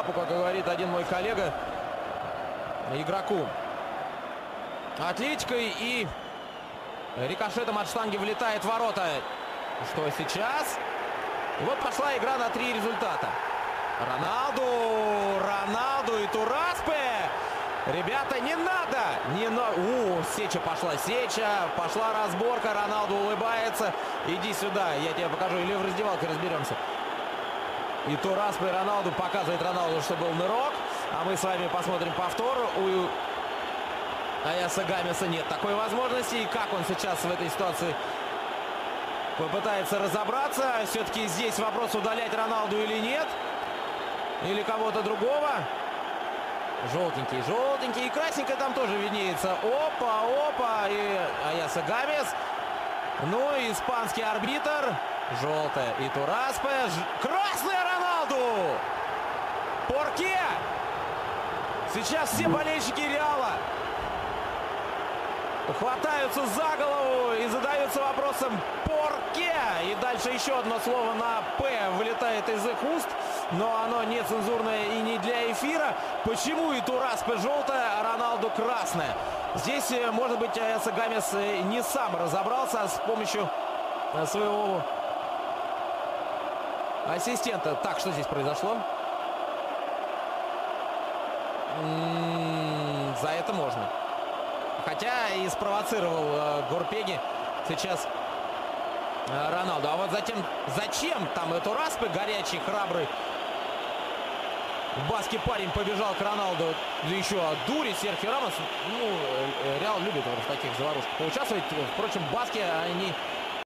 лапу, как говорит один мой коллега, игроку Атлетикой и рикошетом от штанги влетает в ворота. Что сейчас? Вот пошла игра на три результата. Роналду, Роналду и Тураспе. Ребята, не надо! Не на... У, сеча пошла, сеча, пошла разборка, Роналду улыбается. Иди сюда, я тебе покажу. Или в раздевалке разберемся. И Тураспе и Роналду показывает Роналду, что был нырок. А мы с вами посмотрим повтор. У Аяса Гамеса нет такой возможности. И как он сейчас в этой ситуации попытается разобраться. Все-таки здесь вопрос, удалять Роналду или нет. Или кого-то другого. Желтенький, желтенький. И красненький там тоже виднеется. Опа, опа. И Аяса Гамес. Ну, и испанский арбитр. Желтая. И Тураспе. Ж... Красная Роналду! Порке! Сейчас все болельщики Реала хватаются за голову и задаются вопросом «Порке?» И дальше еще одно слово на «П» вылетает из их уст, но оно не цензурное и не для эфира. Почему и Тураспе желтая, а Роналду красная? Здесь, э, может быть, Эса Гамес э, не сам разобрался, а с помощью э, своего ассистента. Так, что здесь произошло? М -м, за это можно. Хотя и спровоцировал э, Горпеги сейчас э, Роналду. А вот затем, зачем там эту распы горячий, храбрый Баски парень побежал к Роналду. Да еще дури Серхио Рамос. Ну, Реал любит вот в таких заварушках поучаствовать. Впрочем, Баски, они